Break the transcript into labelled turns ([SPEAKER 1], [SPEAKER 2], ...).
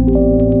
[SPEAKER 1] you